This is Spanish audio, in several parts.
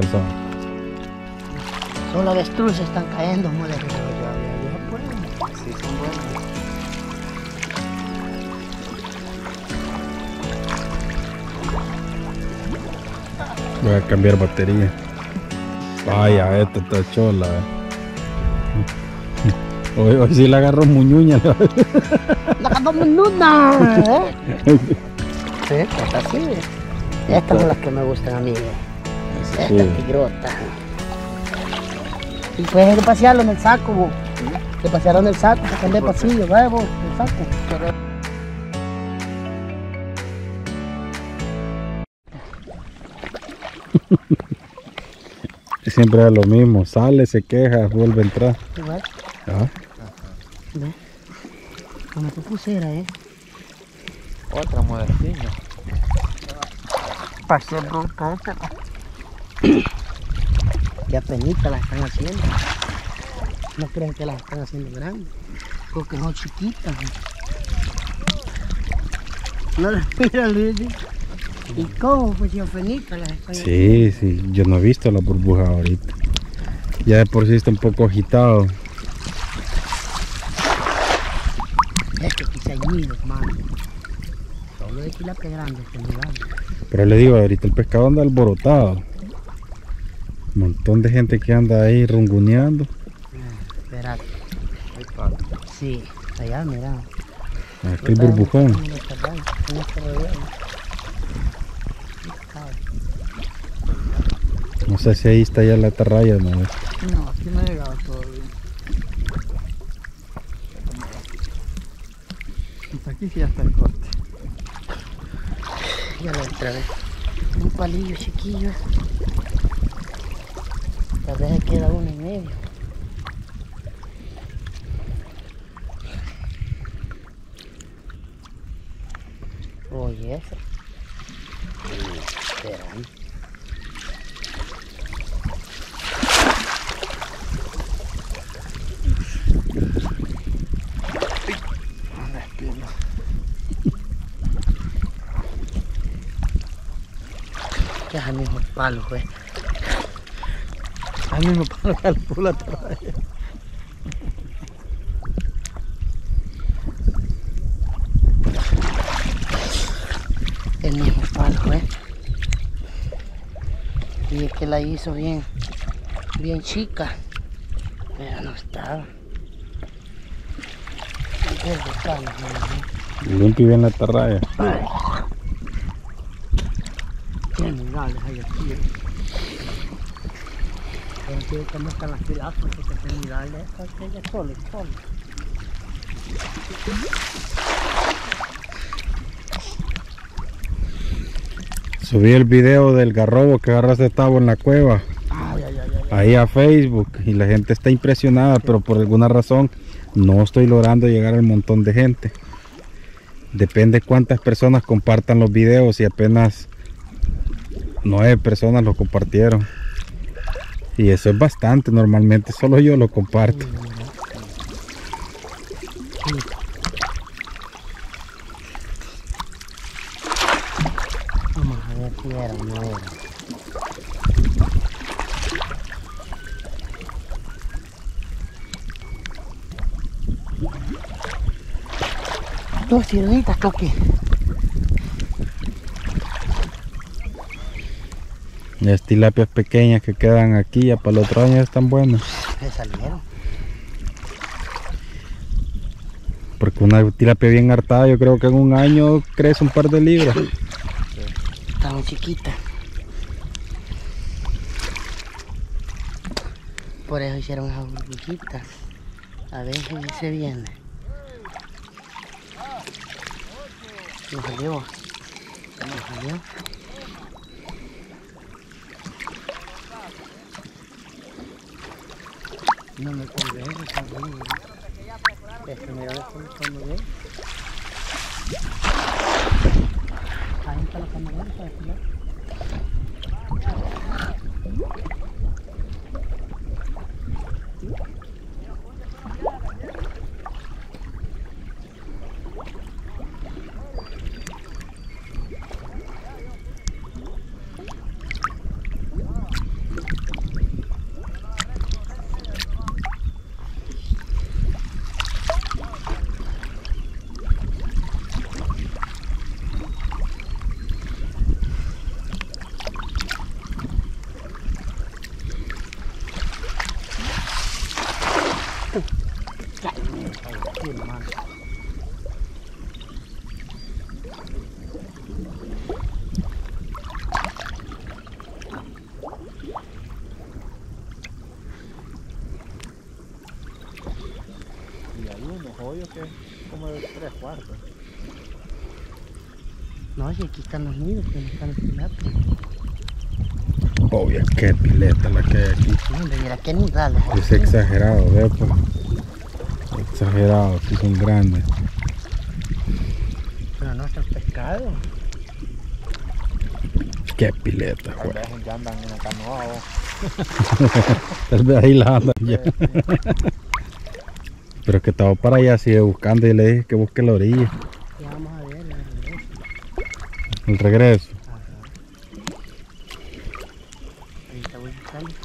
personas. Solo avestruces están cayendo, pues. Sí, son buenos. Voy a cambiar batería. Vaya, esta está chola. eh. Hoy, hoy sí la agarró muñuña. la- ¡La dominuna! ¿eh? Sí, pues así. Estas son las que me gustan a mí. ¿Eh? Y a pasearlo en el saco, vos. De pasearlo en el saco, que ande pasillo. En el saco. Siempre es lo mismo. Sale, se queja, vuelve a entrar. Igual, Ah, ¿ves? Como tu pulsera, ¿eh? Otra modestina. Pasé bruto esta. Ya penita las están haciendo. No creen que las están haciendo grandes. Porque son chiquitas. No las mira Luis. ¿Y cómo? Pues si penita las están haciendo. sí, sí. Yo no he visto la burbuja ahorita. Ya de por sí está un poco agitado. Quizá. Solo de tilapia grande mirando. Pero le digo, ahorita el pescado anda alborotado. Un montón de gente que anda ahí runguneando. Está. Sí, allá, mira. Aquí el burbujón. No sé si ahí está ya la atarraya, ¿no? No, aquí no ha llegado todavía. Hasta aquí sí ya está el corte. Ya lo otra vez. Un palillo chiquillo. Tal vez queda uno y medio. Oye, ese. Espina. Ya es el mismo palo, pues. Al mismo palo que al pula atrás. El mismo palo, ¿eh? Y es que la hizo bien, bien chica. Pero no estaba. Limpio bien la atarraya. Tiene gales ahí aquí. Subí el video del garrobo que agarraste tabo en la cueva. Ay, ay, ay, ay. ahí a Facebook y la gente está impresionada, pero por alguna razón no estoy logrando llegar al montón de gente. Depende cuántas personas compartan los videos y apenas nueve personas lo compartieron. Y eso es bastante, normalmente solo yo lo comparto. Vamos a ver si era o no era. Dos Las tilapias pequeñas que quedan aquí ya para el otro año están buenas. Me salieron. Porque una tilapia bien hartada yo creo que en un año crece un par de libras. Estaban chiquitas. Por eso hicieron esas burbujitas. A ver si se viene. No salió. No salió. No me no salió. Este, cuando ve. Ahí está la para desfilar. Si aquí están los nidos, que no están los. Obvio, qué pileta la que hay aquí. No, mira qué nidales. Es exagerado, ve pues. Exagerado, sí son grandes. Pero no está el pescado. Qué pileta, güey. veces que andan en la canoa o Tal vez ahí la andan ya. Pero que estaba para allá, sigue buscando y le dije que busque la orilla. Ya vamos a ver. ya regreso. El regreso.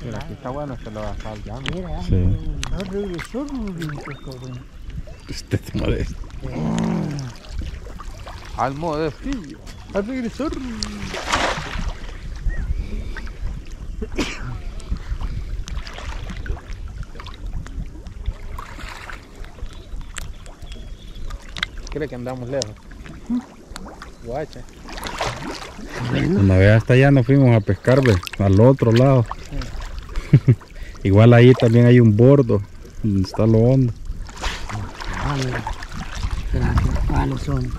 Mira, aquí está bueno que lo asal ya. Mira, ah, Sí. no regresó. Este es modesto. Al modestillo. Al regresar. ¿Cree que andamos lejos? Guacha. Una vez hasta allá nos fuimos a pescar, ve, al otro lado. Igual ahí también hay un bordo, donde está lo hondo. Ah, qué palos son.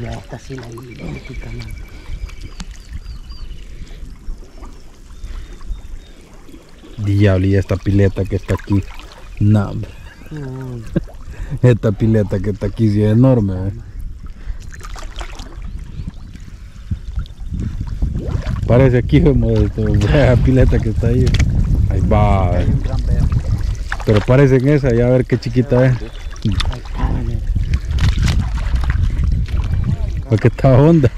Ya está así la idéntica. Diablo, y esta pileta que está aquí. No, Esta pileta que está aquí sí es enorme. ve. Parece aquí, modesto. Esa pileta que está ahí. Ahí va. Hay un gran. Pero parece en esa, ya a ver qué chiquita es. Porque está honda.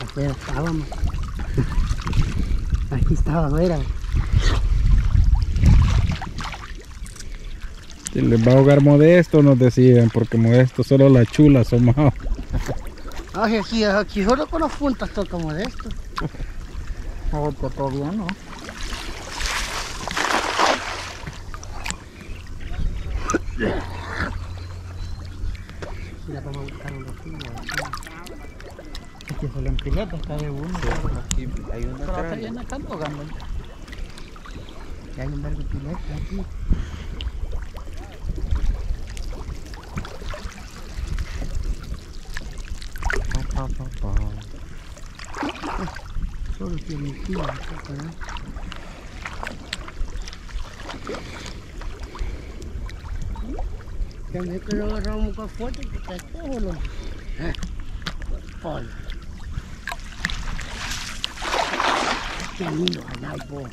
Afuera estábamos. Aquí estaba afuera. Si les va a ahogar modesto, nos decían, porque modesto solo las chulas son más. Ay, aquí, aquí solo con las puntas todo como de esto. Ahorita todavía no. Mira, vamos a buscar un rojillo. Aquí solo en pileta está de uno. Aquí hay una Pero está llena acá. Ya hay un verbo pileta aquí. Pa, pa, pa. Solo tiene aquí, ¿verdad? Ya me que lo agarramos con fuerte que está todo. ¿Eh? Polo. Qué lindo, allá hay vos.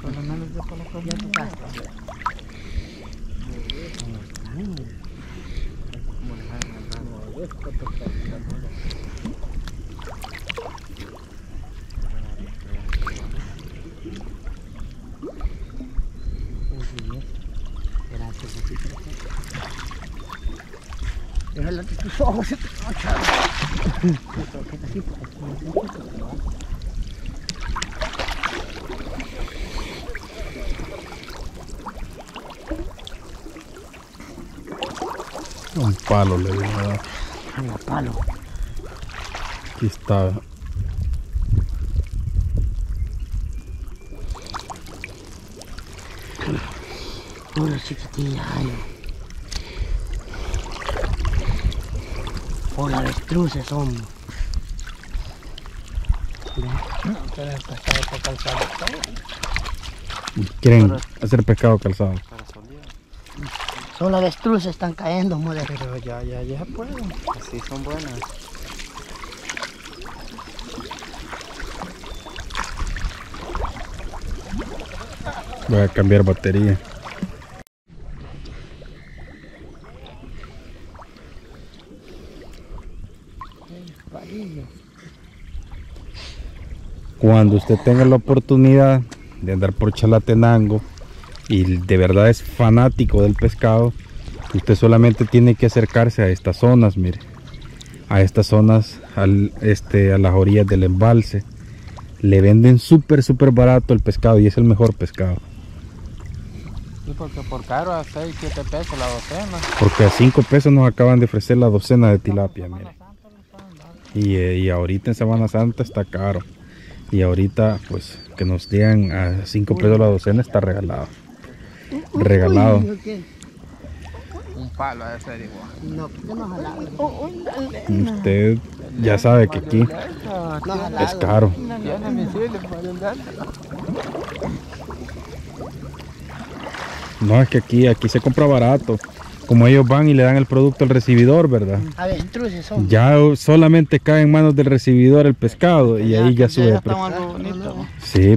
Por lo menos yo por la Ya tu casa. Ay, Así es. Gracias, papito. Déjala que tus ojos se te. Un palo le. ¿verdad? Anda, palo. Aquí está. Una chiquitilla, ay. O la avestruces son. Ustedes pescado para todo. Quieren hacer pescado calzado. Solo avestruces están cayendo, madre. Pero ya, ya, ya se puede. Así son buenas. Voy a cambiar batería. Cuando usted tenga la oportunidad de andar por Chalatenango y de verdad es fanático del pescado, usted solamente tiene que acercarse a estas zonas, mire. A estas zonas, al, este, a las orillas del embalse. Le venden súper, súper barato el pescado y es el mejor pescado. Sí, porque por caro a 6, 7 pesos la docena. Porque a 5 pesos nos acaban de ofrecer la docena de tilapia, mire. Y, eh, y ahorita en Semana Santa está caro. Y ahorita, pues, que nos digan a 5 pesos la docena está regalado. Regalado. Un palo de ser igual. No, ¿por qué no jalado? Usted ya sabe que aquí es caro. No, es que aquí, aquí se compra barato. Como ellos van y le dan el producto al recibidor, ¿verdad? Avestruces son. Ya solamente cae en manos del recibidor el pescado y ahí ya sube. Sí,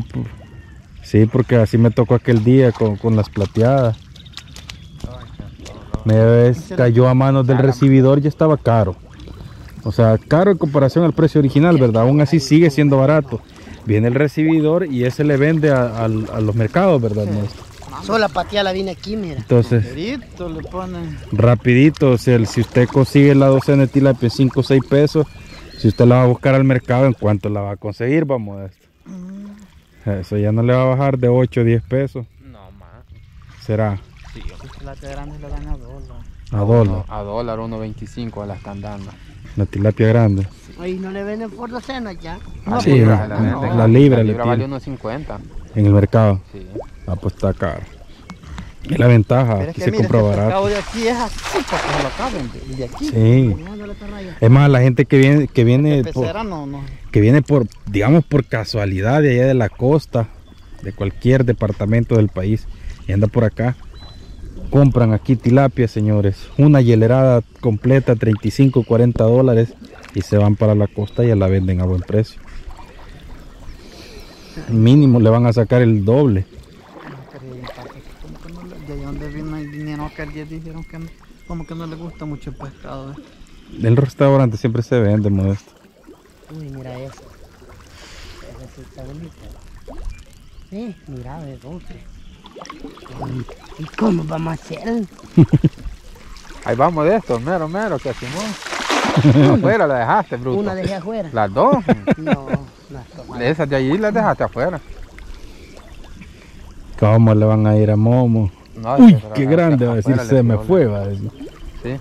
sí, porque así me tocó aquel día con, con las plateadas. Me cayó a manos del recibidor y ya estaba caro. O sea, caro en comparación al precio original, ¿verdad? Aún así sigue siendo barato. Viene el recibidor y ese le vende a, a los mercados, ¿verdad? Solo la patía la vine aquí, mira. Entonces, Perito le ponen. rapidito, o sea, el- si usted consigue la docena de tilapia en 5 o 6 pesos, si usted la va a buscar al mercado, ¿en cuánto la va a conseguir? Vamos a esto. Eso ya no le va a bajar de 8 o 10 pesos. No más. Será Sí, la grande le dan a dólar. a dólar. A dólar 1.25 a las están dando. La tilapia grande. Ahí no le venden por docena ya. A Sí, libra la- la la libra La le libra vale tiene. 1.50. En el mercado. Sí. Ah, pues está caro. Es la ventaja, Pero es aquí que se mira, compra barato. de aquí es así para que se lo acaben. de- De aquí. Sí. Mirándole esta raya. Es más, la gente que viene, que viene, por, pecera no, no. que viene por, digamos, por casualidad de allá de la costa, de cualquier departamento del país, y anda por acá, compran aquí tilapia, señores. Una hielerada completa, 35, 40 dólares, y se van para la costa y ya la venden a buen precio. Mínimo le van a sacar el doble. Como que no le- de ahí donde vino el dinero día dijeron que no- como que no le gusta mucho el pescado. eh. El restaurante siempre se vende, modesto. Uy, mira eso. Esa sí está bonita. Sí, mira, de doce. ¿Y cómo vamos a hacer? Ahí vamos de estos, mero, mero, que Simón. Afuera la dejaste, bruto. Una dejé afuera. Las dos. No, está mal. Esas de allí las dejaste afuera. ¿Cómo le van a ir a Momo? No, Uy, qué grande, va a decir, se me fue, va a decir. Sí.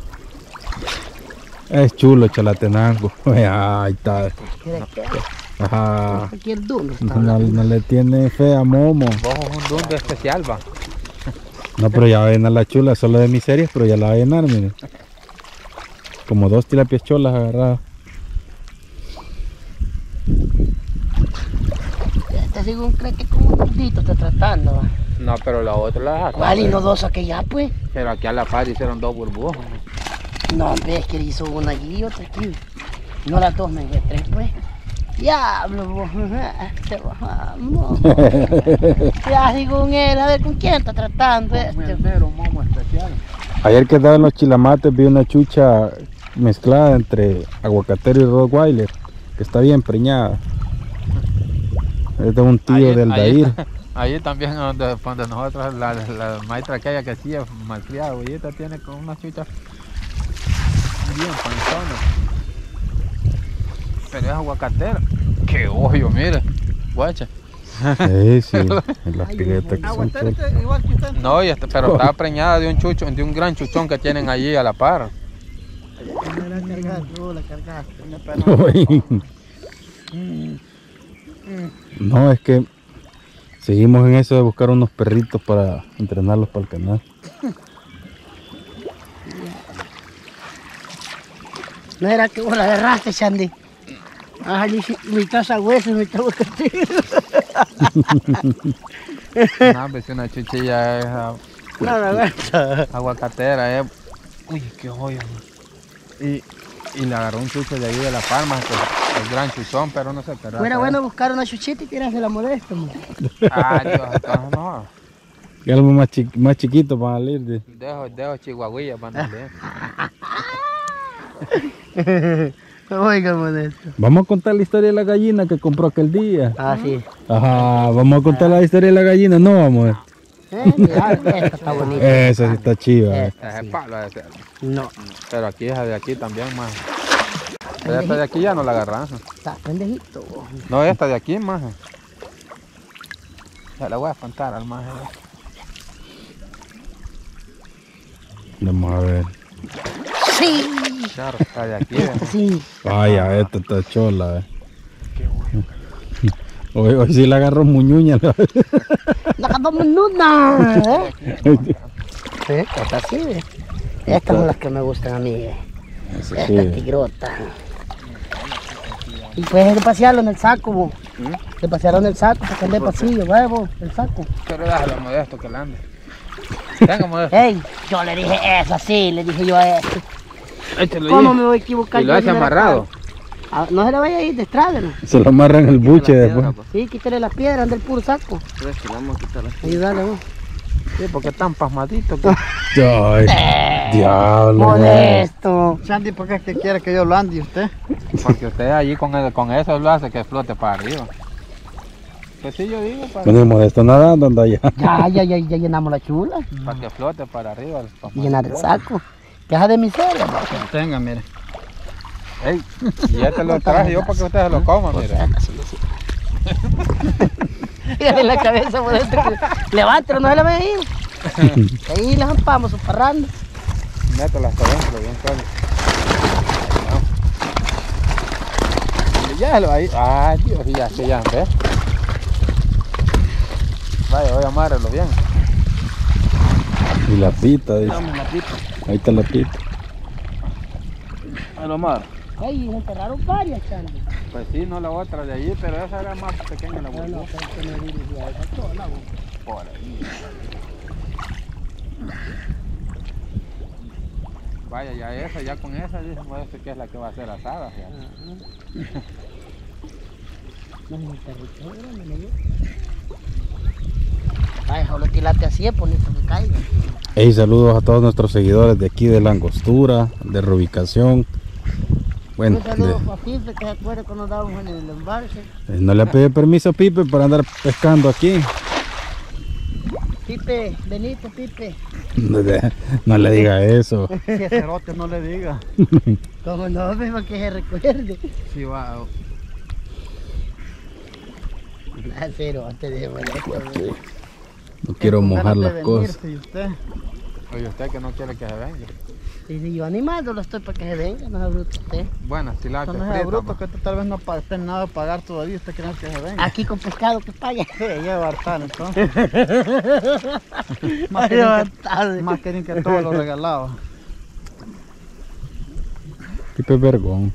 Es chulo Chalatenango. Ahí está. Ajá. Aquí el duro. No, no le tiene fe a Momo. Vos un dundo especial, va. No, pero ya va a llenar la chula, solo de mis series, pero ya la va a llenar, mire. Como dos tilapias cholas agarradas. Este según cree que como un gordito está tratando. va. No, pero la otra la dejaste. ¿Cuál inodoso que ya pues? Pero aquí a la par hicieron dos burbujas. No, ves que hizo una allí y otra aquí. No las dos, me dije tres pues. Diablo, vos, te bajamos. Ya según él, a ver con quién está tratando este. Mero momo especial. Ayer que estaba en los chilamates vi una chucha mezclada entre aguacatero y rottweiler, que está bien preñada. Es de un tío Ahí- del Dair. está- Ahí también donde, donde nosotros, la, la maestra aquella que hacía malcriada, ahorita tiene con una chucha bien panzona. Pero es aguacatera. Qué hoyo, mire. Guacha. Sí, sí, las piletas que son chulas. igual que usted. No, y este- pero estaba preñada de un chucho, de un gran chuchón que tienen allí a la par. La cargaste, la cargaste. No, es que seguimos en eso de buscar unos perritos para entrenarlos para el canal. No era que vos la agarraste, Sandy. Ah, mitad a hueso y mitad. No, pues una chuchilla es ah, No, no aguacatera, es. Uy, qué joya. man. Y, y le agarró un chucho de ahí de la palma, que el gran chuchón, pero no sé, pero. Fuera bueno buscar una chuchita y tiras de la molesta, mo. Ah, Dios, entonces no. Y algo más, chi- más chiquito para salir de... Dejo, dejo chihuahuillas para andar. Oiga, modesto. Vamos a contar la historia de la gallina que compró aquel día. Ah, sí. Ajá, vamos a contar la historia de la gallina. No, vamos. Eh, mira, esta está bonita. Esa sí está chiva. eh. Esta, Ese sí. palo de ser. No, Pero aquí, esa de aquí también más. Pero esta de aquí ya no la agarras. está pendejito. No, esta de aquí más. Ya la voy a espantar al más. Vamos a ver. Sí, Claro, está de aquí. ¿eh? sí. Vaya, esta está chola. eh. Hoy, hoy sí la agarró muñuña. la- ¡Nakabamos nuna! ¿Eh? Sí, esta sí, ve. Estas son las que me gustan a mí, ve. Eso Esta sí. tigrota. Y pues de pasearlo en el saco, bo. De pasearlo en el saco, porque ande pasillo, huevo, el saco. Pero déjalo a modesto que la ande. Venga, modesto. Ey, yo le dije eso, sí, le dije yo a este. Échalo ¿Cómo ahí. me voy a equivocar? Y lo hace de amarrado. Ah, no se le vaya a ir, destrábelo. Se lo amarran el buche después. Sí, quítale las piedras, ande el puro saco. Ayúdale, vos. Sí, porque están pasmaditos. que- Ay, diablo. Modesto. Sandy, ¿por qué es que quiere que yo lo ande y usted? Porque usted allí con, el- con eso lo hace que flote para arriba. Pues sí, yo digo, para, Con el modesto nadando anda allá. Ya, ya, ya, ya llenamos la chula. para que flote para arriba. Y llenar el saco. Deja de miseria. Tenga, mire. Ey, y este lo traje yo para que usted se lo coma, mire. Dígale la cabeza, modesto. que- Levántelo, no se le vaya a ir. Ahí le zampamos su parranda. Mételo hasta adentro, bien claro. Ya lo ahí. Ay, Dios, ya, que ya, ¿ves? Vaya, voy a amarrarlo bien. Y la pita, dice. Dame la pita. Ahí está la pita. A lo mar. Ay, enterraron varias, Chandy. Pues sí, no la otra de allí, pero esa era más pequeña la burbuja. pero que me dirigí a esa chola, bo. Por ahí. Vaya, ya esa, ya con esa, dice, puede ser que es la que va a ser asada. fíjate. No, mi perrito, grande, me dio. Ay, solo tilate así es bonito que caiga. Hey, saludos a todos nuestros seguidores de aquí de la Angostura, de Reubicación. Bueno, Un saludo de- para Pipe, que se acuerda cuando estábamos en el embalse. eh, no le pide permiso a Pipe para andar pescando aquí. Pipe, Benito, Pipe. No le, no le diga eso. Que cerote no le diga. Como no, pues, para que se recuerde. Sí, de molesto. No quiero mojar las cosas. Oye, usted que no quiere que se venga. Y si yo animándolo estoy para que se venga, no se bruto usted. Bueno, si la no es bruto, que usted tal vez no pa- esté nada a pagar todavía. ¿Usted cree que se venga? Aquí con pescado que paga. Sí, ya va a hartar entonces. más, va que, más querían que todo lo regalaba. Pipe Vergón.